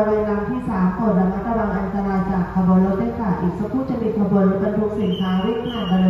ริเวณรางที่สามโปรดระมัดระวังอันตรายจากขบวนรถด้วยค่ะอีกสักครู่จะมีขบวนรถบรรทุกสินค้าวิ่งผ่านบริเวณ